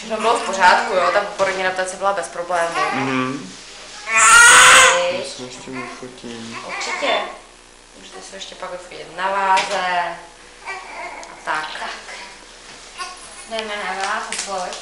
všechno bylo v pořádku, jo, ta porodní adaptace byla bez problémů. Mhm. Viď? Já se ještě mu fotím. Určitě. Můžete se ještě pak vyfotit na váze. A tak. tak. Jdeme na váze, pojď.